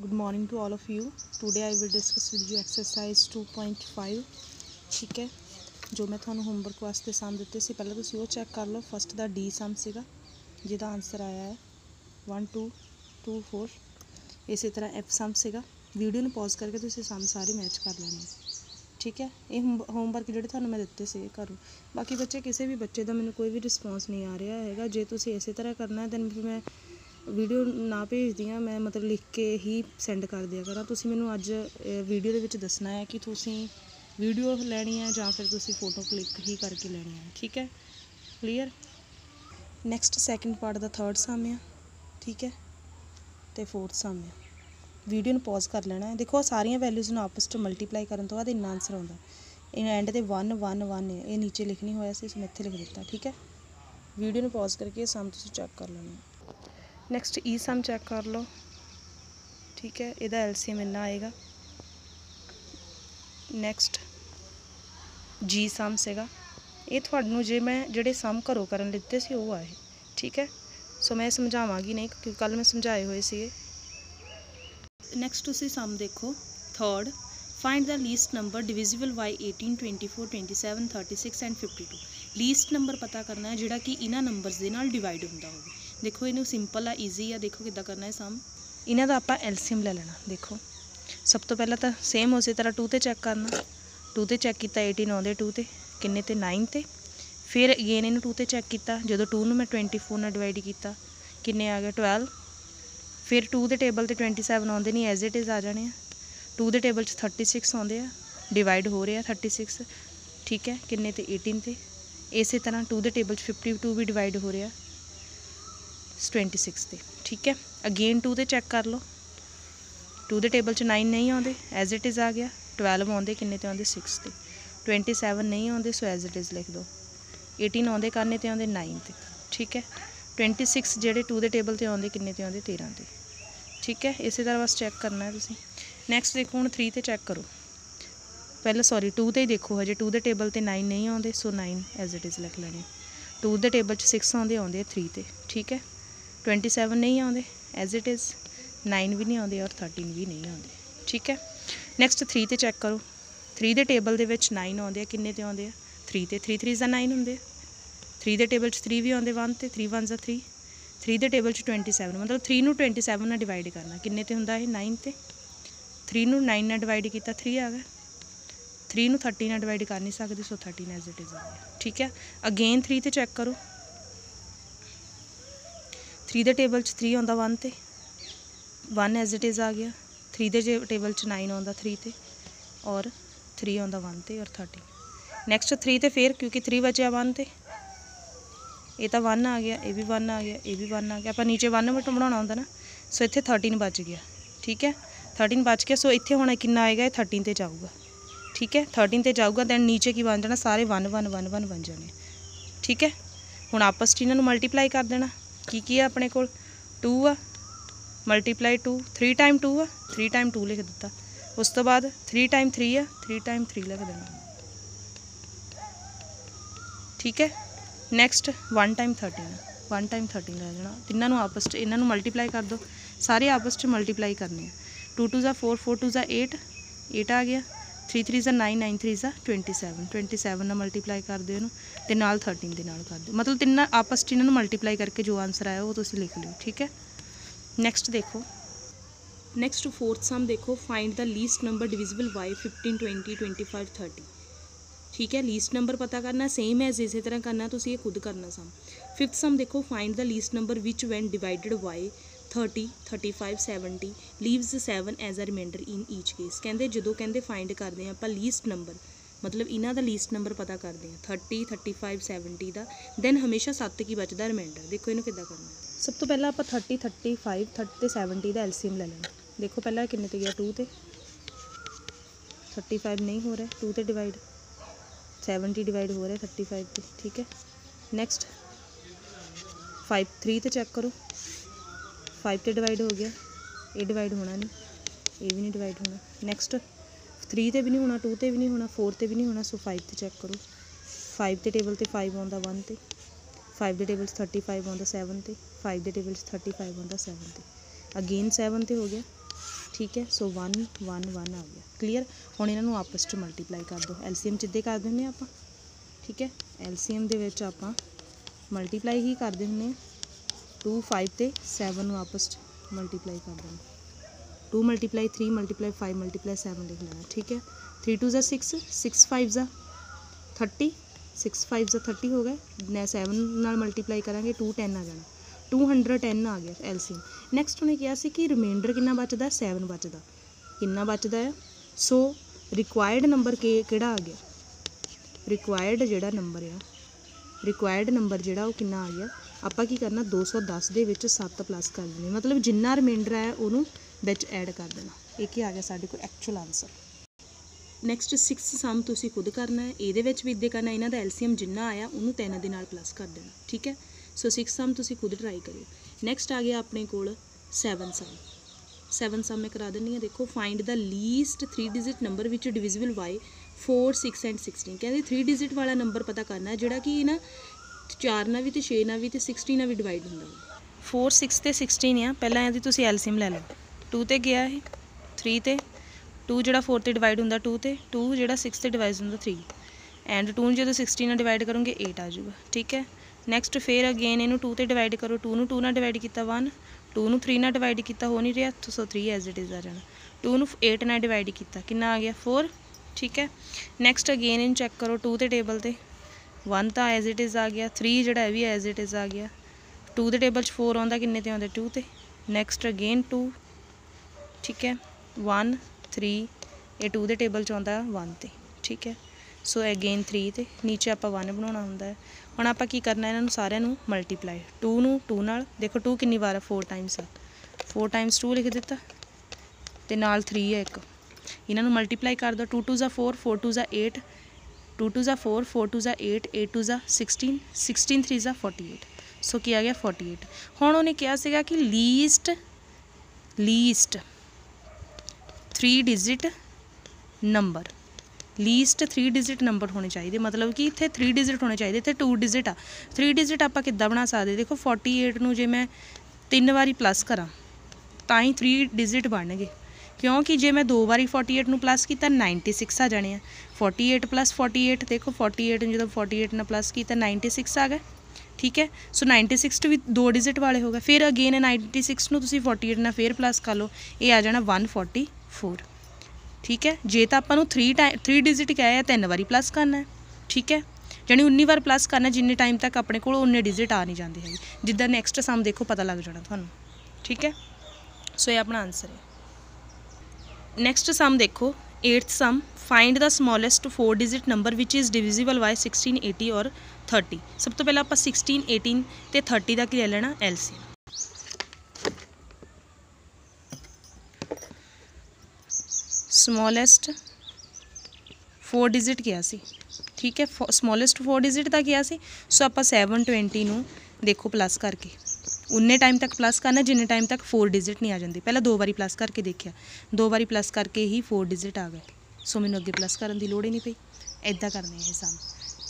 good morning to all of you. Today i will discuss with you exercise 2.5 ਠੀਕ ਹੈ ਜੋ ਮੈਂ ਤੁਹਾਨੂੰ ਹੋਮਵਰਕ ਵਾਸਤੇ ਸਮ ਦਿੱਤੇ ਸੀ ਪਹਿਲਾਂ ਤੁਸੀਂ ਉਹ ਚੈੱਕ ਕਰ ਲਓ ਫਸਟ ਦਾ ਡੀ ਸਮ ਸੀਗਾ ਜਿਹਦਾ ਆਨਸਰ ਆਇਆ ਹੈ 1 2 2 4 ਇਸੇ ਤਰ੍ਹਾਂ ਐਫ ਸਮ ਸੀਗਾ ਵੀਡੀਓ ਨੂੰ ਪੌਜ਼ ਕਰਕੇ ਤੁਸੀਂ ਸਮ ਸਾਰੇ ਮੈਚ ਕਰ ਲੈਣੇ ਠੀਕ ਹੈ ਇਹ ਹੋਮਵਰਕ ਜਿਹੜੇ ਤੁਹਾਨੂੰ ਮੈਂ ਦਿੱਤੇ ਸੀ ਕਰੋ ਬਾਕੀ ਬੱਚੇ ਕਿਸੇ ਵੀ ਬੱਚੇ ਦਾ ਮੈਨੂੰ ਕੋਈ ਵੀ ਰਿਸਪੌਂਸ ਨਹੀਂ ਆ ਰਿਹਾ ਹੈਗਾ ਜੇ ਤੁਸੀਂ ਇਸੇ ਤਰ੍ਹਾਂ ਕਰਨਾ ਹੈ ਦੈਨ ਫਿਰ ਮੈਂ ਵੀਡੀਓ ਨਾ ਭੇਜਦੀ ਹਾਂ ਮੈਂ ਮਤਲਬ ਲਿਖ ਕੇ ਹੀ ਸੈਂਡ ਕਰ ਦਿਆ ਕਰਾਂ। ਤੁਸੀਂ ਮੈਨੂੰ ਅੱਜ ਵੀਡੀਓ ਦੇ ਵਿੱਚ ਦੱਸਣਾ ਹੈ ਕਿ ਤੁਸੀਂ ਵੀਡੀਓ ਲੈਣੀ ਹੈ ਜਾਂ ਫਿਰ ਤੁਸੀਂ ਫੋਟੋ ਕਲਿੱਕ ਹੀ ਕਰਕੇ ਲੈਣੀ ਹੈ। ਠੀਕ ਹੈ? ਕਲੀਅਰ ਨੈਕਸਟ ਸੈਕਿੰਡ ਪਾਰਟ ਦਾ ਥਰਡ ਸਮ ਆ। ਠੀਕ ਹੈ? ਤੇ ਫੋਰਥ ਸਮ ਆ। ਵੀਡੀਓ ਨੂੰ ਪੌਜ਼ ਕਰ ਲੈਣਾ ਹੈ। ਦੇਖੋ, ਆਹ ਸਾਰੀਆਂ ਵੈਲਿਊਜ਼ ਨੂੰ ਆਪਸ 'ਚ ਮਲਟੀਪਲਾਈ ਕਰਨ ਤੋਂ ਬਾਅਦ ਇੰਨਾ ਆਨਸਰ ਆਉਂਦਾ। ਇਹ ਐਂਡ ਤੇ 1 1 1 ਇਹ ਨੀਚੇ ਲਿਖਣੀ ਹੋਇਆ ਸੀ ਇਸ ਮੈਂ ਇੱਥੇ ਲਿਖ ਦਿੱਤਾ। ਠੀਕ ਹੈ? ਵੀਡੀਓ ਨੂੰ ਪੌਜ਼ ਕਰਕੇ ਇਹ ਸਮ ਤੁਸੀਂ ਚੈੱਕ ਕਰ ਲੈਣਾ। ਨੈਕਸਟ ਈ ਸਮ ਚੈੱਕ ਕਰ ਲਓ। ਠੀਕ ਹੈ, ਇਹਦਾ ਐਲਸੀਐਮ ਇੰਨਾ ਆਏਗਾ। ਨੈਕਸਟ ਜੀ ਸਮ ਸੀਗਾ। ਇਹ ਤੁਹਾਨੂੰ ਜੇ ਮੈਂ ਜਿਹੜੇ ਸਮ ਘਰੋਂ ਕਰਨ ਲਿੱਤੇ ਸੀ, ਉਹ ਆਏ। ਠੀਕ ਹੈ, ਸੋ ਮੈਂ ਸਮਝਾਵਾਂਗੀ ਨਹੀਂ, ਕਿਉਂਕਿ ਕੱਲ ਮੈਂ ਸਮਝਾਏ ਹੋਏ ਸੀਗੇ। ਨੈਕਸਟ ਤੁਸੀਂ ਸਮ ਦੇਖੋ। Third find the least number divisible by 18 24 27 36 and 52 least number ਪਤਾ ਕਰਨਾ ਹੈ, ਜਿਹੜਾ ਕਿ ਇਹਨਾਂ ਨੰਬਰਸ ਦੇ ਨਾਲ ਡਿਵਾਈਡ ਹੁੰਦਾ ਹੋਵੇ। ਦੇਖੋ, ਇਹਨੂੰ ਸਿੰਪਲ ਆ ਈਜ਼ੀ ਆ, ਦੇਖੋ ਕਿੱਦਾਂ ਕਰਨਾ ਹੈ ਸਮ ਇਹਨਾਂ ਦਾ ਆਪਾਂ ਐਲਸੀਐਮ ਲੈ ਲੈਣਾ, ਦੇਖੋ। ਸਭ ਤੋਂ ਪਹਿਲਾਂ ਤਾਂ ਸੇਮ ਉਸੇ ਤਰ੍ਹਾਂ 2 ਤੇ ਚੈੱਕ ਕਰਨਾ। 2 ਤੇ ਚੈੱਕ ਕੀਤਾ 18 ਆਉਂਦੇ 2 ਤੇ, ਕਿੰਨੇ ਤੇ? 9 ਤੇ। ਫਿਰ ਅਗੇਨ ਇਹਨੂੰ 2 ਤੇ ਚੈੱਕ ਕੀਤਾ, ਜਦੋਂ 2 ਨੂੰ ਮੈਂ 24 ਨਾਲ ਡਿਵਾਈਡ ਕੀਤਾ, ਕਿੰਨੇ ਆ ਗਏ? 12 ਫਿਰ 2 ਦੇ ਟੇਬਲ ਤੇ 27 ਆਉਂਦੇ ਨਹੀਂ ਐਜ਼ ਇਟ ਇਜ਼ ਆ ਜਾਣੇ ਆ। 2 ਦੇ ਟੇਬਲ 'ਚ 36 ਆਉਂਦੇ ਆ ਡਿਵਾਈਡ ਹੋ ਰਿਹਾ 36 ਠੀਕ ਹੈ, ਕਿੰਨੇ ਤੇ? 18 ਤੇ। ਇਸੇ ਤਰ੍ਹਾਂ 2 ਦੇ ਟੇਬਲ 'ਚ 52 ਵੀ ਡਿਵਾਈਡ ਹੋ ਰਿਹਾ। 26 ਤੇ ਠੀਕ ਹੈ? ਅਗੇਨ 2 ਤੇ ਚੈੱਕ ਕਰ ਲਓ। 2 ਦੇ ਟੇਬਲ 'ਚ 9 ਨਹੀਂ ਆਉਂਦੇ ਐਜ਼ ਇਟ ਇਜ਼ ਆ ਗਿਆ। 12 ਆਉਂਦੇ, ਕਿੰਨੇ ਤੇ ਆਉਂਦੇ? 6 ਤੇ। 27 ਨਹੀਂ ਆਉਂਦੇ ਸੋ ਐਜ਼ ਇਟ ਇਜ਼ ਲਿਖ ਦਿਓ 18 ਆਉਂਦੇ ਕਰਨੇ ਤੇ ਆਉਂਦੇ? 9 ਤੇ। ਠੀਕ ਹੈ? 26 ਜਿਹੜੇ 2 ਦੇ ਟੇਬਲ ਤੇ ਆਉਂਦੇ, ਕਿੰਨੇ ਤੇ ਆਉਂਦੇ? 13 ਤੇ। ਠੀਕ ਹੈ? ਇਸੇ ਤਰ੍ਹਾਂ ਬਸ ਚੈੱਕ ਕਰਨਾ ਹੈ ਤੁਸੀਂ। ਨੈਕਸਟ ਦੇਖੋ, ਹੁਣ 3 ਤੇ ਚੈੱਕ ਕਰੋ। ਪਹਿਲਾਂ ਸੌਰੀ 2 ਤੇ ਹੀ ਦੇਖੋ। ਹਜੇ 2 ਦੇ ਟੇਬਲ ਤੇ 9 ਨਹੀਂ ਆਉਂਦੇ ਸੋ 9 ਐਜ਼ ਇਟ ਇਜ਼ ਲਿਖ ਲੈਣੇ। 2 ਦੇ ਟੇਬਲ 'ਚ 6 ਆਉਂਦੇ ਆਉਂਦੇ 3 ਤੇ। ਠੀਕ ਹੈ? 27 ਨਹੀਂ ਆਉਂਦੇ ਐਜ਼ ਇਟ ਇਜ਼ 9 ਵੀ ਨਹੀਂ ਆਉਂਦੇ ਔਰ 13 ਵੀ ਨਹੀਂ ਆਉਂਦੇ। ਠੀਕ ਹੈ? ਨੈਕਸਟ 3 ਤੇ ਚੈੱਕ ਕਰੋ। 3 ਦੇ ਟੇਬਲ ਦੇ ਵਿੱਚ 9 ਆਉਂਦੇ ਆ, ਕਿੰਨੇ ਤੇ ਆਉਂਦੇ ਆ? 3 ਤੇ 3 3 ਦਾ 9 ਹੁੰਦੇ ਆ। 3 ਦੇ ਟੇਬਲ 'ਚ 3 ਵੀ ਆਉਂਦੇ 1 ਤੇ 3 1 ਦਾ 3 3 ਦੇ ਟੇਬਲ 'ਚ 27 ਮਤਲਬ 3 ਨੂੰ 27 ਨਾਲ ਡਿਵਾਈਡ ਕਰਨਾ। ਕਿੰਨੇ ਤੇ ਹੁੰਦਾ ਇਹ? 9 ਤੇ। 3 ਨੂੰ 9 ਨਾਲ ਡਿਵਾਈਡ ਕੀਤਾ 3 ਆ ਗਿਆ। 3 ਨੂੰ 30 ਨਾਲ ਡਿਵਾਈਡ ਕਰ ਨਹੀਂ ਸਕਦੇ ਸੋ 13 ਐਜ਼ ਇਟ ਇਜ਼ ਆ ਗਿਆ। ਠੀਕ ਹੈ? ਅਗੇਨ 3 ਤੇ ਚੈੱਕ ਕਰੋ। 3 ਦੇ ਟੇਬਲ 'ਚ 3 ਆਉਂਦਾ 1 ਤੇ। 1 ਐਜ਼ ਇਟ ਇਜ਼ ਆ ਗਿਆ। 3 ਦੇ ਟੇਬਲ 'ਚ 9 ਆਉਂਦਾ 3 ਤੇ। ਔਰ 3 ਆਉਂਦਾ 1 ਤੇ ਔਰ 13 ਨੈਕਸਟ 3 ਤੇ ਫੇਰ, ਕਿਉਂਕਿ 3 ਬਚਿਆ 1 ਤੇ। ਇਹ ਤਾਂ 1 ਆ ਗਿਆ, ਇਹ ਵੀ 1 ਆ ਗਿਆ, ਇਹ ਵੀ 1 ਆ ਗਿਆ। ਆਪਾਂ ਨੀਚੇ 1 ਬਟ ਬਣਾਉਣਾ ਹੁੰਦਾ ਨਾ ਸੋ ਇੱਥੇ 13 ਬਚ ਗਿਆ। ਠੀਕ ਹੈ? 13 ਬਚ ਗਿਆ ਸੋ ਇੱਥੇ ਹੁਣ ਕਿੰਨਾ ਆਏਗਾ? ਇਹ 13 ਤੇ ਜਾਊਗਾ। ਠੀਕ ਹੈ? 13 ਤੇ ਜਾਊਗਾ ਦੈਨ ਨੀਚੇ ਕੀ ਬਣ ਜਾਣਾ? ਸਾਰੇ 1 1 1 1 ਬਣ ਜਾਣੇ। ਠੀਕ ਹੈ? ਹੁਣ ਆਪਸ 'ਚ ਇਹਨਾਂ ਨੂੰ ਮਲਟੀਪਲਾਈ ਕਰ ਦੇਣਾ। ਕੀ ਕੀ ਆ ਆਪਣੇ ਕੋਲ 2 ਆ ਮਲਟੀਪਲਾਈ 2 3 ਟਾਈਮ 2 ਆ 3 ਟਾਈਮ 2 ਲਿਖ ਦਿੱਤਾ ਉਸ ਤੋਂ ਬਾਅਦ 3 ਟਾਈਮ 3 ਆ 3 ਟਾਈਮ 3 ਲਿਖ ਦੇਣਾ ਠੀਕ ਹੈ ਨੈਕਸਟ 1 ਟਾਈਮ 13 1 ਟਾਈਮ 13 ਲੈ ਲੈਣਾ ਤਿੰਨਾਂ ਨੂੰ ਆਪਸ 'ਚ ਇਹਨਾਂ ਨੂੰ ਮਲਟੀਪਲਾਈ ਕਰ ਦਿਓ ਸਾਰੇ ਆਪਸ 'ਚ ਮਲਟੀਪਲਾਈ ਕਰਨੇ ਆ 2 2 ਜ਼ਾ 4 4 2 ਜ਼ਾ 8 8 ਆ ਗਿਆ 3 3 ਜ਼ਾ 9 9 3 ਜ਼ਾ 27 27 ਨਾਲ ਮਲਟੀਪਲਾਈ ਕਰ ਦਿਓ ਇਹਨੂੰ ਤੇ ਨਾਲ 13 ਦੇ ਨਾਲ ਕਰ ਦਿਓ ਮਤਲਬ ਤਿੰਨਾਂ ਆਪਸ 'ਚ ਇਹਨਾਂ ਨੂੰ ਮਲਟੀਪਲਾਈ ਕਰਕੇ ਜੋ ਆਨਸਰ ਆਇਆ ਉਹ ਤੁਸੀਂ ਲਿਖ ਲਿਓ, ਠੀਕ ਹੈ? ਨੈਕਸਟ ਦੇਖੋ। ਨੈਕਸਟ ਫੋਰਥ ਸਮ ਦੇਖੋ find the least number divisible by 15 20 25 30 ਠੀਕ ਹੈ? ਲੀਸਟ ਨੰਬਰ ਪਤਾ ਕਰਨਾ ਸੇਮ ਹੈ ਇਸੇ ਤਰ੍ਹਾਂ ਕਰਨਾ, ਤੁਸੀਂ ਇਹ ਖੁਦ ਕਰਨਾ ਸਮ ਫਿਫਥ ਸਮ ਦੇਖੋ find the least number which when divided by 30 35 70 leaves 7 as a remainder in each case ਕਹਿੰਦੇ ਜਦੋਂ ਕਹਿੰਦੇ ਫਾਈਂਡ ਕਰਦੇ ਆ ਆਪਾਂ ਲੀਸਟ ਨੰਬਰ ਮਤਲਬ ਇਹਨਾਂ ਦਾ ਲੀਸਟ ਨੰਬਰ ਪਤਾ ਕਰਦੇ ਆ 30 35 70 ਦਾ ਦੈਨ ਹਮੇਸ਼ਾ 7 ਕੀ ਬਚਦਾ ਰਿਮਾਈਂਡਰ ਦੇਖੋ ਇਹਨੂੰ ਕਿੱਦਾਂ ਕਰਨਾ ਸਭ ਤੋਂ ਪਹਿਲਾਂ ਆਪਾਂ 30 35 30 ਤੇ 70 ਦਾ ਐਲਸੀਐਮ ਲੈ ਲੈਣਾ ਦੇਖੋ ਪਹਿਲਾਂ ਕਿੰਨੇ ਤੇ ਗਿਆ 2 ਤੇ। 35 ਨਹੀਂ ਹੋ ਰਿਹਾ 2 ਤੇ ਡਿਵਾਈਡ 70 ਡਿਵਾਈਡ ਹੋ ਰਿਹਾ 35 ਤੇ, ਠੀਕ ਹੈ। ਨੈਕਸਟ 5 3 ਤੇ ਚੈੱਕ ਕਰੋ। 5 ਤੇ ਡਿਵਾਈਡ ਹੋ ਗਿਆ। ਇਹ ਡਿਵਾਈਡ ਹੋਣਾ ਨਹੀਂ ਇਹ ਵੀ ਨਹੀਂ ਡਿਵਾਈਡ ਹੋਣਾ। ਨੈਕਸਟ 3 ਤੇ ਵੀ ਨਹੀਂ ਹੋਣਾ 2 ਤੇ ਵੀ ਨਹੀਂ ਹੋਣਾ 4 ਤੇ ਵੀ ਨਹੀਂ ਹੋਣਾ ਸੋ 5 ਤੇ ਚੈੱਕ ਕਰੋ। 5 ਦੇ ਟੇਬਲ ਤੇ 5 ਆਉਂਦਾ 1 ਤੇ 5 ਦੇ ਟੇਬਲ 'ਚ 35 ਆਉਂਦਾ 7 ਤੇ 5 ਦੇ ਟੇਬਲ 'ਚ 35 ਆਉਂਦਾ 7 ਤੇ। ਅਗੇਨ 7 ਤੇ ਹੋ ਗਿਆ, ਠੀਕ ਹੈ ਸੋ 1 1 1 ਆ ਗਿਆ। ਕਲੀਅਰ ਹੁਣ ਇਹਨਾਂ ਨੂੰ ਆਪਸ ਚ ਮਲਟੀਪਲਾਈ ਕਰ ਦਿਓ। ਐਲਸੀਐਮ ਜਿੱਦੇ ਕਰ ਦਿੰਦੇ ਹਾਂ ਆਪਾਂ, ਠੀਕ ਹੈ? ਐਲਸੀਐਮ ਦੇ ਵਿੱਚ ਆਪਾਂ ਮਲਟੀਪਲਾਈ ਹੀ ਕਰਦੇ ਹੁੰਦੇ ਹਾਂ 2 5 ਤੇ 7 ਨੂੰ ਆਪਸ ਚ ਮਲਟੀਪਲਾਈ ਕਰ ਦੇਣਾ। 2 ਮਲਟੀਪਲਾਈ 3 ਮਲਟੀਪਲਾਈ 5 ਮਲਟੀਪਲਾਈ 7 ਲਿਖ ਲੈਣਾ, ਠੀਕ ਹੈ? 3 2 ਜ਼ਾ 6 6 5 ਜ਼ਾ 30 6 5 ਜ਼ਾ 30 ਹੋ ਗਏ। ਨੇ 7 ਨਾਲ ਮਲਟੀਪਲਾਈ ਕਰਾਂਗੇ 2 10 ਆ ਜਾਣਾ। 210 ਆ ਗਿਆ ਐਲਸੀਐਮ ਨੈਕਸਟ ਉਹਨੇ ਕਿਹਾ ਸੀ ਕਿ ਰਿਮਾਈਂਡਰ ਕਿੰਨਾ ਬਚਦਾ? 7 ਬਚਦਾ। ਕਿੰਨਾ ਬਚਦਾ ਹੈ? ਸੋ ਰਿਕੁਆਇਰਡ ਨੰਬਰ ਕਿ, ਕਿਹੜਾ ਆ ਗਿਆ? ਰਿਕੁਆਇਰਡ ਜਿਹੜਾ ਨੰਬਰ ਆ ਰਿਕੁਆਇਰਡ ਨੰਬਰ ਜਿਹੜਾ ਉਹ ਕਿੰਨਾ ਆ ਗਿਆ? ਆਪਾਂ ਕੀ ਕਰਨਾ 210 ਦੇ ਵਿੱਚ 7 ਪਲੱਸ ਕਰ ਦੇਣੀ। ਮਤਲਬ ਜਿੰਨਾ ਰਿਮਾਈਂਡਰ ਹੈ, ਉਹਨੂੰ ਵਿੱਚ ਐਡ ਕਰ ਦੇਣਾ। ਇਹ ਕੀ ਆ ਗਿਆ ਸਾਡੇ ਕੋਲ ਐਕਚੁਅਲ ਆਨਸਰ ਨੈਕਸਟ 6 ਸਮ ਤੁਸੀਂ ਖੁਦ ਕਰਨਾ ਹੈ। ਇਹਦੇ ਵਿੱਚ ਵੀ ਇੱਦਾਂ ਕਰਨਾ, ਇਹਨਾਂ ਦਾ ਐਲਸੀਐਮ ਜਿੰਨਾ ਆਇਆ, ਉਹਨੂੰ 3 ਦੇ ਨਾਲ ਪਲੱਸ ਕਰ ਦੇਣਾ। ਠੀਕ ਹੈ? ਸੋ 6 ਸਮ ਤੁਸੀਂ ਖੁਦ ਟਰਾਈ ਕਰਿਓ। ਨੈਕਸਟ ਆ ਗਿਆ ਆਪਣੇ ਕੋਲ 7 ਸਮ 7 ਸਮ ਮੈਂ ਕਰਾ ਦਿੰਨੀ ਆ ਦੇਖੋ ਫਾਈਂਡ ਦਾ ਲੀਸਟ 3 ਡਿਜਿਟ ਨੰਬਰ ਵਿੱਚ ਡਿਵੀਜ਼ੀਬਲ ਬਾਈ 4 6 ਐਂਡ 16 ਕਹਿੰਦੇ 3 ਡਿਜਿਟ ਵਾਲਾ ਨੰਬਰ ਪਤਾ ਕਰਨਾ ਜਿਹੜਾ ਕਿ ਨਾ 4 ਨਾਲ ਵੀ ਤੇ 6 ਨਾਲ ਵੀ ਤੇ 16 ਨਾਲ ਵੀ ਡਿਵਾਈਡ ਹੁੰਦਾ ਹੈ 4 6 ਤੇ 16 ਆ। ਪਹਿਲਾਂ ਇਹਦੀ ਤੁਸੀਂ ਐਲਸੀਐਮ ਲੈ ਲਓ। 2 ਤੇ ਗਿਆ ਇਹ। 3 ਤੇ। 2 ਜਿਹੜਾ 4 ਤੇ ਡਿਵਾਈਡ ਹੁੰਦਾ 2 ਤੇ। 2 ਜਿਹੜਾ 6 ਤੇ ਡਿਵਾਈਡ ਹੁੰਦਾ 3 ਐਂਡ 2 ਨੂੰ ਜਦੋਂ 16 ਨਾਲ ਡਿਵਾਈਡ ਕਰੋਗੇ 8 ਆ ਜਾਊਗਾ। ਠੀਕ ਹੈ? ਨੈਕਸਟ ਫੇਰ ਅਗੇਨ ਇਹਨੂੰ 2 ਤੇ ਡਿਵਾਈਡ ਕਰੋ। 2 ਨੂੰ 2 ਨਾਲ ਡਿਵਾਈਡ ਕੀਤਾ 1 2 ਨੂੰ 3 ਨਾਲ ਡਿਵਾਈਡ ਕੀਤਾ, ਹੋ ਨਹੀਂ ਰਿਹਾ। ਸੋ 3 ਐਜ਼ ਇਟ ਇਜ਼ ਆ ਜਾਣਾ। 2 ਨੂੰ 8 ਨਾਲ ਡਿਵਾਈਡ ਕੀਤਾ। ਕਿੰਨਾ ਆ ਗਿਆ? 4 ਠੀਕ ਹੈ? ਨੈਕਸਟ ਅਗੇਨ ਇਹਨੂੰ ਚੈੱਕ ਕਰੋ। 2 ਤੇ ਟੇਬਲ ਤੇ। 1 ਤਾਂ ਐਜ਼ ਇਟ ਇਜ਼ ਆ ਗਿਆ 3 ਜਿਹੜਾ ਇਹ ਵੀ ਐਜ਼ ਇਟ ਇਜ਼ ਆ ਗਿਆ। 2 ਦੇ ਟੇਬਲ 'ਚ 4 ਆਉਂਦਾ, ਕਿੰਨੇ ਤੇ ਆਉਂਦਾ? 2 ਤੇ। ਨੈਕਸਟ ਅਗੇਨ 2 ਠੀਕ ਹੈ। 1 3 ਇਹ 2 ਦੇ ਟੇਬਲ 'ਚ ਆਉਂਦਾ 1 ਤੇ। ਠੀਕ ਹੈ। ਸੋ ਅਗੇਨ 3 ਤੇ। ਨੀਚੇ ਆਪਾਂ 1 ਬਣਾਉਣਾ ਹੁੰਦਾ ਹੈ। ਹੁਣ ਆਪਾਂ ਕੀ ਕਰਨਾ, ਇਹਨਾਂ ਨੂੰ ਸਾਰਿਆਂ ਨੂੰ ਮਲਟੀਪਲਾਈ 2 ਨੂੰ 2 ਨਾਲ। ਦੇਖੋ 2 ਕਿੰਨੀ ਵਾਰ ਹੈ 4 ਟਾਈਮਸ ਆ। 4 ਟਾਈਮਸ 2 ਲਿਖ ਦਿੱਤਾ। ਤੇ ਨਾਲ 3 ਹੈ ਇੱਕ। ਇਹਨਾਂ ਨੂੰ ਮਲਟੀਪਲਾਈ ਕਰ ਦਿਓ 2 2 ਜ਼ਾ 4 4 2 ਜ਼ਾ 8 2 2 ਜ਼ਾ 4 4 2 ਜ਼ਾ 8 8 2 ਜ਼ਾ 16 16 3 ਜ਼ਾ 48 ਸੋ ਕੀ ਆ ਗਿਆ? 48 ਹੁਣ ਉਹਨੇ ਕਿਹਾ ਸੀਗਾ ਕਿ least least 3 digit number least 3 digit number ਹੋਣੇ ਚਾਹੀਦੇ। ਮਤਲਬ ਕਿ ਇੱਥੇ 3 ਡਿਜਿਟ ਹੋਣੇ ਚਾਹੀਦੇ। ਇੱਥੇ 2 ਡਿਜਿਟ ਆ। 3 ਡਿਜਿਟ ਆਪਾਂ ਕਿੱਦਾਂ ਬਣਾ ਸਕਦੇ? ਦੇਖੋ 48 ਨੂੰ ਜੇ ਮੈਂ ਤਿੰਨ ਵਾਰੀ ਪਲੱਸ ਕਰਾਂ, ਤਾਂ ਹੀ 3 ਡਿਜਿਟ ਬਣਨਗੇ। ਕਿਉਂਕਿ ਜੇ ਮੈਂ ਦੋ ਵਾਰੀ 48 ਨੂੰ ਪਲੱਸ ਕੀਤਾ 96 ਆ ਜਾਣੇ ਆ। 48 ਪਲੱਸ 48 ਦੇਖੋ 48 ਨੂੰ ਜਦੋਂ 48 ਨਾਲ ਪਲੱਸ ਕੀਤਾ 96 ਆ ਗਿਆ ਠੀਕ ਹੈ? ਸੋ 96 ਤੋਂ ਵੀ ਦੋ ਡਿਜਿਟ ਵਾਲੇ ਹੋ ਗਏ। ਫਿਰ ਅਗੇਨ 96 ਨੂੰ ਤੁਸੀਂ 48 ਨਾਲ ਫੇਰ ਪਲੱਸ ਕਰ ਲਓ। ਇਹ ਆ ਜਾਣਾ 144 ਠੀਕ ਹੈ? ਜੇ ਤਾਂ ਆਪਾਂ ਨੂੰ 3 ਟਾਈਮ 3 ਡਿਜਿਟ ਕਹੇ ਆ ਤਿੰਨ ਵਾਰੀ ਪਲੱਸ ਕਰਨਾ ਠੀਕ ਹੈ? ਜਾਨੀ 19 ਵਾਰ ਪਲੱਸ ਕਰਨਾ ਜਿੰਨੇ ਟਾਈਮ ਤੱਕ ਆਪਣੇ ਕੋਲ ਉਹਨੇ ਡਿਜਿਟ ਆ ਨਹੀਂ ਜਾਂਦੇ ਹੈਗੇ। ਜਿੱਦਾਂ ਨੈਕਸਟ ਸਮ ਦੇਖੋ, ਪਤਾ ਲੱਗ ਜਾਣਾ ਤੁਹਾਨੂੰ। ਠੀਕ ਹੈ? ਸੋ ਇਹ ਆਪਣਾ ਆਨਸਰ ਹੈ। ਨੈਕਸਟ ਸਮ ਦੇਖੋ 8th sum find the smallest 4 digit number which is divisible by 16 80 ਔਰ 30 ਸਭ ਤੋਂ ਪਹਿਲਾਂ ਆਪਾਂ 16 18 ਤੇ 30 ਦਾ ਕੀ ਲੈ ਲੈਣਾ? ਐਲਸੀਐਮ ਸਮੋਲੈਸਟ 4 ਡਿਜਿਟ ਗਿਆ ਸੀ? ਠੀਕ ਹੈ ਸਮੋਲੈਸਟ 4 ਡਿਜਿਟ ਦਾ ਗਿਆ ਸੀ? ਸੋ ਆਪਾਂ 720 ਨੂੰ ਦੇਖੋ ਪਲੱਸ ਕਰਕੇ। ਉਨੇ ਟਾਈਮ ਤੱਕ ਪਲੱਸ ਕਰਨਾ, ਜਿੰਨੇ ਟਾਈਮ ਤੱਕ 4 ਡਿਜਿਟ ਨਹੀਂ ਆ ਜਾਂਦੀ। ਪਹਿਲਾਂ ਦੋ ਵਾਰੀ ਪਲੱਸ ਕਰਕੇ ਦੇਖਿਆ। ਦੋ ਵਾਰੀ ਪਲੱਸ ਕਰਕੇ ਹੀ 4 ਡਿਜਿਟ ਆ ਗਏ। ਸੋ ਮੈਨੂੰ ਅੱਗੇ ਪਲੱਸ ਕਰਨ ਦੀ ਲੋੜ ਹੀ ਨਹੀਂ ਪਈ। ਐਦਾਂ ਕਰਨੇ ਇਹ ਸਮ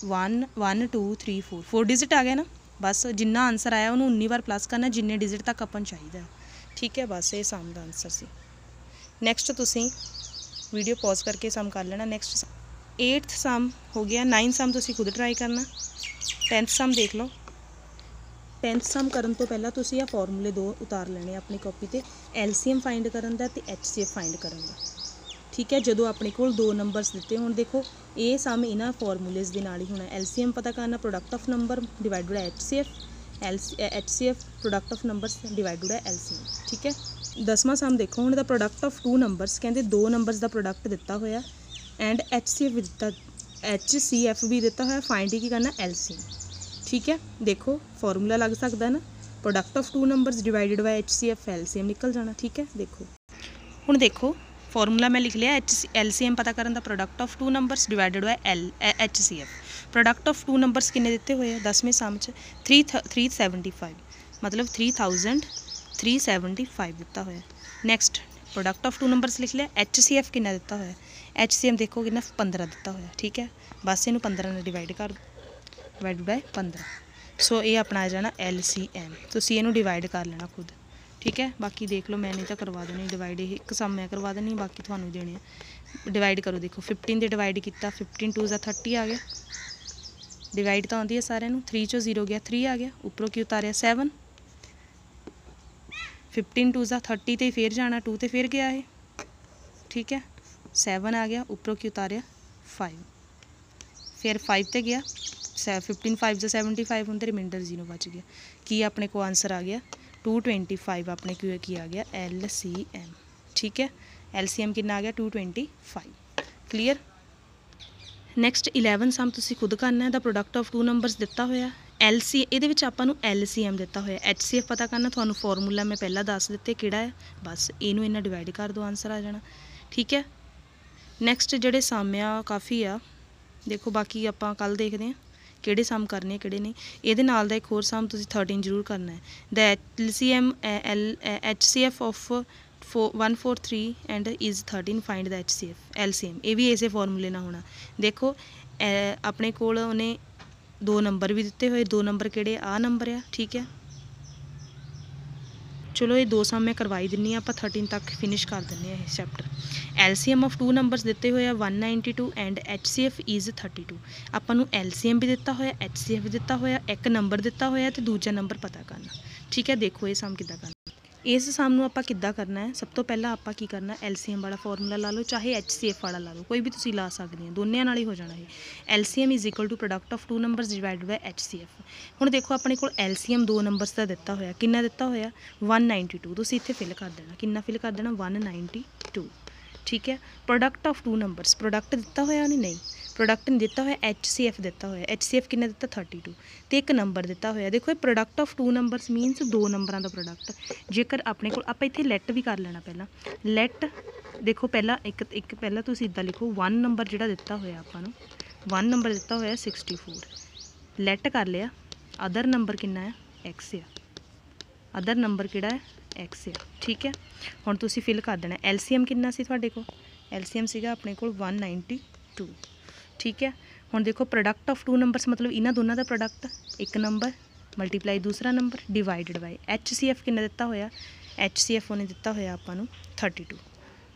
1 1 2 3 4 4 ਡਿਜਿਟ ਆ ਗਿਆ ਨਾ। ਬਸ ਜਿੰਨਾ ਆਨਸਰ ਆਇਆ, ਉਹਨੂੰ 19 ਵਾਰ ਪਲੱਸ ਕਰਨਾ, ਜਿੰਨੇ ਡਿਜਿਟ ਤੱਕ ਆਪਾਂ ਨੂੰ ਚਾਹੀਦਾ। ਠੀਕ ਹੈ, ਬਸ ਇਹ ਸਮ ਦਾ ਆਨਸਰ ਸੀ। ਨੈਕਸਟ ਤੁਸੀਂ ਵੀਡੀਓ ਪੌਜ਼ ਕਰਕੇ ਸਮ ਕਰ ਲੈਣਾ। ਨੈਕਸਟ 8th ਸਮ ਹੋ ਗਿਆ। 9th ਸਮ ਤੁਸੀਂ ਖੁਦ ਟਰਾਈ ਕਰਨਾ। 10th ਸਮ ਦੇਖ ਲਓ। 10th ਸਮ ਕਰਨ ਤੋਂ ਪਹਿਲਾਂ ਤੁਸੀਂ ਇਹ ਫਾਰਮੂਲੇ ਦੋ ਉਤਾਰ ਲੈਣੇ ਆਪਣੀ ਕਾਪੀ ਤੇ ਐਲਸੀਐਮ ਫਾਈਂਡ ਕਰਨ ਦਾ ਤੇ ਐਚਸੀਐਫ ਫਾਈਂਡ ਕਰਨ ਦਾ। ਠੀਕ ਹੈ, ਜਦੋਂ ਆਪਣੇ ਕੋਲ ਦੋ ਨੰਬਰਸ ਦਿੱਤੇ ਹੋਣ, ਦੇਖੋ, ਇਹ ਸਮ ਇਹਨਾਂ ਫਾਰਮੂਲੇਸ ਦੇ ਨਾਲ ਹੀ ਹੋਣਾ। ਐਲਸੀਐਮ ਪਤਾ ਕਰਨਾ product of number divided by HCF HCF product of numbers divided by LCM ਠੀਕ ਹੈ, ਦਸਵਾਂ ਸਮ ਦੇਖੋ, ਹੁਣ the product of two numbers ਕਹਿੰਦੇ ਦੋ ਨੰਬਰਸ ਦਾ ਪ੍ਰੋਡਕਟ ਦਿੱਤਾ ਹੋਇਆ ਐਂਡ ਐਚਸੀਐਫ ਵੀ ਦਿੱਤਾ ਐਚਸੀਐਫ ਵੀ ਦਿੱਤਾ ਹੋਇਆ ਫਾਈਂਡ ਕੀ ਕਰਨਾ? ਐਲਸੀਐਮ ਠੀਕ ਹੈ? ਦੇਖੋ ਫਾਰਮੂਲਾ ਲੱਗ ਸਕਦਾ ਨਾ। Product of two numbers divided by HCF LCM ਨਿਕਲ ਜਾਣਾ, ਠੀਕ ਹੈ? ਦੇਖੋ। ਹੁਣ ਦੇਖੋ ਫਾਰਮੂਲਾ ਮੈਂ ਲਿਖ ਲਿਆ ਐਚ ਐਲਸੀਐਮ ਪਤਾ ਕਰਨ ਦਾ product of two numbers divided by L HCF product of two numbers ਕਿੰਨੇ ਦਿੱਤੇ ਹੋਏ ਆ? 10ਵੇਂ ਸਮ ਚ। 3 375 ਮਤਲਬ 3000 375 ਦਿੱਤਾ ਹੋਇਆ। Next product of two numbers ਲਿਖ ਲਿਆ ਐਚਸੀਐਫ ਕਿੰਨਾ ਦਿੱਤਾ ਹੋਇਆ? ਐਚਸੀਐਮ ਦੇਖੋ ਕਿੰਨਾ 15 ਦਿੱਤਾ ਹੋਇਆ, ਠੀਕ ਹੈ? ਬਸ ਇਹਨੂੰ 15 ਨਾਲ ਡਿਵਾਈਡ ਕਰ ਡਿਵਾਈਡ ਬਾਈ 15 ਸੋ ਇਹ ਆਪਣਾ ਆ ਜਾਣਾ ਐਲਸੀਐਮ ਤੁਸੀਂ ਇਹਨੂੰ ਡਿਵਾਈਡ ਕਰ ਲੈਣਾ ਖੁਦ। ਠੀਕ ਹੈ? ਬਾਕੀ ਦੇਖ ਲਓ, ਮੈਂ ਨਹੀਂ ਤਾਂ ਕਰਵਾ ਦੇਣੀ। ਡਿਵਾਈਡ ਇਹ ਇੱਕ ਸਮ ਮੈਂ ਕਰਵਾ ਦੇਣੀ, ਬਾਕੀ ਤੁਹਾਨੂੰ ਦੇਣੇ ਆ। ਡਿਵਾਈਡ ਕਰੋ, ਦੇਖੋ। 15 ਦੇ ਡਿਵਾਈਡ ਕੀਤਾ 15 2 ਦਾ 30 ਆ ਗਿਆ। ਡਿਵਾਈਡ ਤਾਂ ਆਉਂਦੀ ਹੈ ਸਾਰਿਆਂ ਨੂੰ। 3 ਚੋਂ 0 ਗਿਆ 3 ਆ ਗਿਆ। ਉੱਪਰੋਂ ਕੀ ਉਤਾਰਿਆ? 7 15 2 ਦਾ 30 ਤੇ ਫੇਰ ਜਾਣਾ 2 ਤੇ ਫੇਰ ਗਿਆ ਇਹ। ਠੀਕ ਹੈ? 7 ਆ ਗਿਆ। ਉੱਪਰੋਂ ਕੀ ਉਤਾਰਿਆ? 5 ਫਿਰ 5 ਤੇ ਗਿਆ। 15 5 ਦਾ 75 ਹੁੰਦੇ ਰਿਮਾਈਂਡਰ 0 ਬਚ ਗਿਆ ਕੀ ਆਪਣੇ ਕੋ ਆਨਸਰ ਆ ਗਿਆ? 225 ਆਪਣੇ ਕਿਉਂ ਕੀ ਆ ਗਿਆ? LCM ਠੀਕ ਹੈ? LCM ਕਿੰਨਾ ਆ ਗਿਆ? 225 ਕਲੀਅਰ ਨੈਕਸਟ 11 ਸਮ ਤੁਸੀਂ ਖੁਦ ਕਰਨਾ ਹੈ। The product of two numbers ਦਿੱਤਾ ਹੋਇਆ। LC ਇਹਦੇ ਵਿੱਚ ਆਪਾਂ ਨੂੰ LCM ਦਿੱਤਾ ਹੋਇਆ। HCF ਪਤਾ ਕਰਨਾ, ਤੁਹਾਨੂੰ ਫਾਰਮੂਲਾ ਮੈਂ ਪਹਿਲਾਂ ਦੱਸ ਦਿੱਤੇ ਕਿਹੜਾ ਹੈ। ਬਸ ਇਹਨੂੰ ਇਹਨਾਂ ਡਿਵਾਈਡ ਕਰ ਦਿਓ ਆਨਸਰ ਆ ਜਾਣਾ। ਠੀਕ ਹੈ? ਨੈਕਸਟ ਜਿਹੜੇ ਸਮ ਆ, ਕਾਫੀ ਆ। ਦੇਖੋ ਬਾਕੀ ਆਪਾਂ ਕੱਲ ਦੇਖਦੇ ਹਾਂ। ਕਿਹੜੇ ਸਮ ਕਰਨੇ ਆ, ਕਿਹੜੇ ਨੇ ਇਹਦੇ ਨਾਲ ਦਾ ਇੱਕ ਹੋਰ ਸਮ ਤੁਸੀਂ 13 ਜ਼ਰੂਰ ਕਰਨਾ ਹੈ। ਦਾ LCM L HCF of 143 and is 13 find the HCF LCM ਇਹ ਵੀ ਇਸੇ ਫਾਰਮੂਲੇ ਨਾਲ ਹੋਣਾ। ਦੇਖੋ, ਅਹ, ਆਪਣੇ ਕੋਲ ਉਹਨੇ ਦੋ ਨੰਬਰ ਵੀ ਦਿੱਤੇ ਹੋਏ। ਦੋ ਨੰਬਰ ਕਿਹੜੇ ਆ? ਨੰਬਰ ਆ, ਠੀਕ ਹੈ? ਚਲੋ ਇਹ ਦੋ ਸਮ ਮੈਂ ਕਰਵਾਈ ਦਿੰਨੀ ਆ, ਆਪਾਂ 13 ਤੱਕ ਫਿਨਿਸ਼ ਕਰ ਦਿੰਨੇ ਆ ਇਹ chapter LCM of two numbers ਦਿੱਤੇ ਹੋਏ ਆ 192 ਐਂਡ HCF ਇਜ਼ 32 ਆਪਾਂ ਨੂੰ LCM ਵੀ ਦਿੱਤਾ ਹੋਇਆ HCF ਵੀ ਦਿੱਤਾ ਹੋਇਆ, ਇੱਕ ਨੰਬਰ ਦਿੱਤਾ ਹੋਇਆ ਤੇ ਦੂਜਾ ਨੰਬਰ ਪਤਾ ਕਰਨਾ। ਠੀਕ ਹੈ, ਦੇਖੋ ਇਹ ਸਮ ਕਿੱਦਾਂ ਕਰਨਾ। ਇਸ ਸਮ ਨੂੰ ਆਪਾਂ ਕਿੱਦਾਂ ਕਰਨਾ ਹੈ? ਸਭ ਤੋਂ ਪਹਿਲਾਂ ਆਪਾਂ ਕੀ ਕਰਨਾ LCM ਵਾਲਾ ਫਾਰਮੂਲਾ ਲਾ ਲਓ, ਚਾਹੇ HCF ਵਾਲਾ ਲਾ ਲਓ, ਕੋਈ ਵੀ ਤੁਸੀਂ ਲਾ ਸਕਦੇ ਹੋ। ਦੋਨਿਆਂ ਨਾਲ ਹੀ ਹੋ ਜਾਣਾ ਇਹ। LCM is equal to product of two numbers divided by HCF ਹੁਣ ਦੇਖੋ, ਆਪਣੇ ਕੋਲ LCM ਦੋ ਨੰਬਰਸ ਦਾ ਦਿੱਤਾ ਹੋਇਆ। ਕਿੰਨਾ ਦਿੱਤਾ ਹੋਇਆ? 192 ਤੁਸੀਂ ਇੱਥੇ ਫਿਲ ਕਰ ਦੇਣਾ। ਕਿੰਨਾ ਫਿਲ ਕਰ ਦੇਣਾ? 192 ਠੀਕ ਹੈ? Product of two numbers product ਦਿੱਤਾ ਹੋਇਆ ਉਹਨੇ? ਨਹੀਂ। ਪ੍ਰੋਡਕਟ ਨੇ ਦਿੱਤਾ ਹੋਇਆ HCF ਦਿੱਤਾ ਹੋਇਆ HCF ਕਿੰਨਾ ਦਿੱਤਾ? 32 ਤੇ ਇੱਕ ਨੰਬਰ ਦਿੱਤਾ ਹੋਇਆ। ਦੇਖੋ, ਇਹ product of two numbers means ਦੋ ਨੰਬਰਾਂ ਦਾ ਪ੍ਰੋਡਕਟ ਜੇਕਰ ਆਪਣੇ ਕੋਲ, ਆਪਾਂ ਇੱਥੇ ਲੈਟ ਵੀ ਕਰ ਲੈਣਾ ਪਹਿਲਾਂ। ਲੈਟ ਦੇਖੋ, ਪਹਿਲਾਂ ਇੱਕ ਇੱਕ ਪਹਿਲਾਂ ਤੁਸੀਂ ਇਦਾਂ ਲਿਖੋ 1 ਨੰਬਰ ਜਿਹੜਾ ਦਿੱਤਾ ਹੋਇਆ ਆਪਾਂ ਨੂੰ 1 ਨੰਬਰ ਦਿੱਤਾ ਹੋਇਆ 64 ਲੈਟ ਕਰ ਲਿਆ। ਅਦਰ ਨੰਬਰ ਕਿੰਨਾ ਹੈ x ਆ। ਅਦਰ ਨੰਬਰ ਕਿਹੜਾ ਹੈ x ਆ। ਠੀਕ ਹੈ? ਹੁਣ ਤੁਸੀਂ ਫਿਲ ਕਰ ਦੇਣਾ। LCM ਕਿੰਨਾ ਸੀ ਤੁਹਾਡੇ ਕੋਲ? LCM ਸੀਗਾ ਆਪਣੇ ਕੋਲ 192 ਠੀਕ ਹੈ? ਹੁਣ ਦੇਖੋ ਪ੍ਰੋਡਕਟ ਆਫ ਟੂ ਨੰਬਰਸ ਮਤਲਬ ਇਹਨਾਂ ਦੋਨਾਂ ਦਾ ਪ੍ਰੋਡਕਟ ਇੱਕ ਨੰਬਰ ਮਲਟੀਪਲਾਈ ਦੂਸਰਾ ਨੰਬਰ ਡਿਵਾਈਡਡ ਬਾਈ HCF ਕਿੰਨਾ ਦਿੱਤਾ ਹੋਇਆ? HCF ਉਹਨੇ ਦਿੱਤਾ ਹੋਇਆ ਆਪਾਂ ਨੂੰ 32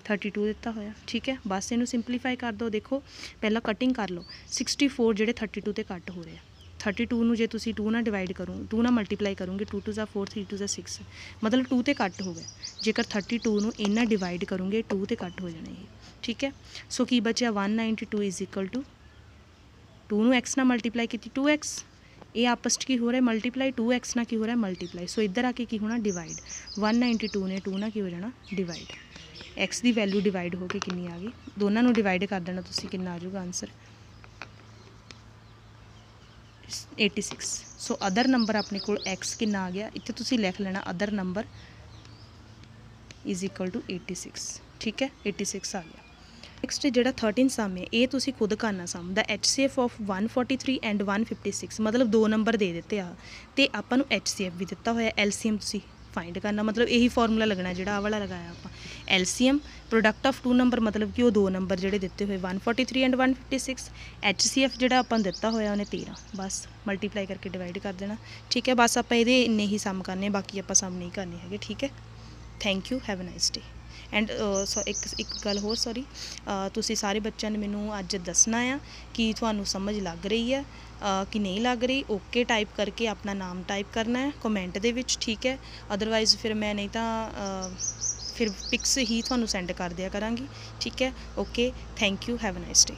32 ਦਿੱਤਾ ਹੋਇਆ, ਠੀਕ ਹੈ? ਬਸ ਇਹਨੂੰ ਸਿੰਪਲੀਫਾਈ ਕਰ ਦਿਓ, ਦੇਖੋ। ਪਹਿਲਾਂ ਕਟਿੰਗ ਕਰ ਲਓ। 64 ਜਿਹੜੇ 32 ਤੇ ਕੱਟ ਹੋ ਰਹੇ ਰਿਹਾ 32 ਨੂੰ ਜੇ ਤੁਸੀਂ 2 ਨਾਲ ਡਿਵਾਈਡ ਕਰੋ 2 ਨਾਲ ਮਲਟੀਪਲਾਈ ਕਰੋਗੇ 2 2 ਦਾ 4 3 2 ਦਾ 6 ਮਤਲਬ 2 ਤੇ ਕੱਟ ਹੋ ਗਿਆ। ਜੇਕਰ 32 ਨੂੰ ਇਹਨਾਂ ਡਿਵਾਈਡ ਕਰੋਗੇ 2 ਤੇ ਕੱਟ ਹੋ ਜਾਣਾ ਇਹ। ਠੀਕ ਹੈ? ਸੋ ਕੀ ਬਚਿਆ? 192 ਇਜ਼ ਇਕੁਅਲ ਟੂ 2 ਨੂੰ x ਨਾਲ ਮਲਟੀਪਲਾਈ ਕੀਤੀ 2x ਇਹ ਆਪਸ 'ਚ ਕੀ ਹੋ ਰਿਹਾ ਮਲਟੀਪਲਾਈ 2x ਨਾਲ ਕੀ ਹੋ ਰਿਹਾ ਮਲਟੀਪਲਾਈ ਸੋ ਇੱਧਰ ਆ ਕੇ ਕੀ ਹੋਣਾ ਡਿਵਾਈਡ 192 ਨੇ 2 ਨਾਲ ਕੀ ਹੋ ਜਾਣਾ ਡਿਵਾਈਡ x ਦੀ ਵੈਲਿਊ ਡਿਵਾਈਡ ਹੋ ਕੇ ਕਿੰਨੀ ਆ ਗਈ ਦੋਨਾਂ ਨੂੰ ਡਿਵਾਈਡ ਕਰ ਦੇਣਾ ਤੁਸੀਂ ਕਿੰਨਾ ਆ ਜਾਊਗਾ ਆਨਸਰ 86 ਸੋ ਅਦਰ ਨੰਬਰ ਆਪਣੇ ਕੋਲ x ਕਿੰਨਾ ਆ ਗਿਆ ਇੱਥੇ ਤੁਸੀਂ ਲਿਖ ਲੈਣਾ other number is equal to 86 ਠੀਕ ਹੈ 86 ਆ ਗਿਆ ਨੈਕਸਟ ਜਿਹੜਾ 13 ਸਮ ਹੈ, ਇਹ ਤੁਸੀਂ ਖੁਦ ਕਰਨਾ ਸਮ ਦਾ HCF ਆਫ 143 ਐਂਡ 156 ਮਤਲਬ ਦੋ ਨੰਬਰ ਦੇ ਦਿੱਤੇ ਆ, ਤੇ ਆਪਾਂ ਨੂੰ HCF ਵੀ ਦਿੱਤਾ ਹੋਇਆ LCM ਤੁਸੀਂ ਫਾਈਂਡ ਕਰਨਾ, ਮਤਲਬ ਇਹੀ ਫਾਰਮੂਲਾ ਲੱਗਣਾ ਜਿਹੜਾ ਆ ਵਾਲਾ ਲਗਾਇਆ ਆਪਾਂ। LCM product of two number ਮਤਲਬ ਕਿ ਉਹ ਦੋ ਨੰਬਰ ਜਿਹੜੇ ਦਿੱਤੇ ਹੋਏ 143 ਐਂਡ 156 HCF ਜਿਹੜਾ ਆਪਾਂ ਦਿੱਤਾ ਹੋਇਆ ਉਹਨੇ 13 ਬਸ ਮਲਟੀਪਲਾਈ ਕਰਕੇ ਡਿਵਾਈਡ ਕਰ ਦੇਣਾ, ਠੀਕ ਹੈ, ਬਸ ਆਪਾਂ ਇਹਦੇ ਇੰਨੇ ਹੀ ਸਮ ਕਰਨੇ, ਬਾਕੀ ਆਪਾਂ ਸਮ ਨਹੀਂ ਕਰਨੇ ਹੈਗੇ, ਠੀਕ ਹੈ। Thank you have a nice day and so uh, ਇੱਕ ਇੱਕ ਗੱਲ ਹੋਰ ਸੌਰੀ uh, ਤੁਸੀਂ ਸਾਰੇ ਬੱਚਿਆਂ ਨੇ ਮੈਨੂੰ ਅੱਜ ਦੱਸਣਾ ਆ ਕਿ ਤੁਹਾਨੂੰ ਸਮਝ ਲੱਗ ਰਹੀ ਹੈ uh, ਕਿ ਨਹੀਂ ਲੱਗ ਰਹੀ ਓਕੇ ਟਾਈਪ ਕਰਕੇ ਆਪਣਾ ਨਾਮ ਟਾਈਪ ਕਰਨਾ ਹੈ ਕਮੈਂਟ ਦੇ ਵਿੱਚ, ਠੀਕ ਹੈ? ਅਦਰਵਾਈਜ਼ ਫਿਰ ਮੈਂ ਨਹੀਂ ਤਾਂ ਫਿਰ ਪਿਕਸ ਹੀ ਤੁਹਾਨੂੰ ਸੈਂਡ ਕਰ ਦਿਆ ਕਰਾਂਗੀ, ਠੀਕ ਹੈ? Okay thank you have a nice day